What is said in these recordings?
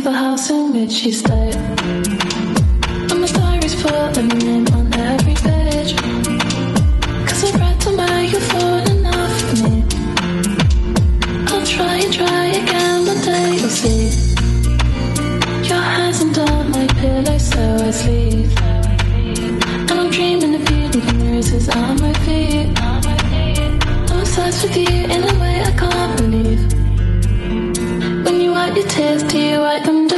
of the house in which she stayed. And my diary's full of name on every page. Cause I've read somewhere you've fallen off me. I'll try and try again one day, you'll see. Your hands under my pillow, so I sleep. And I'm dreaming of you leaving roses on my feet. I'm obsessed with you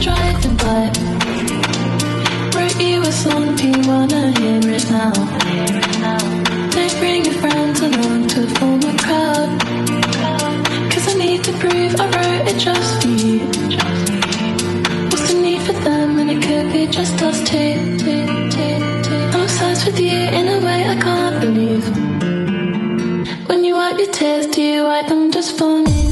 driving by. Wrote you a song, do you wanna hear it now? Don't bring your friends along to form a crowd. Cause I need to prove I wrote it just for you. What's the need for them? And it could be just us two. I'm obsessed with you in a way I can't believe. When you wipe your tears, do you wipe them just for me?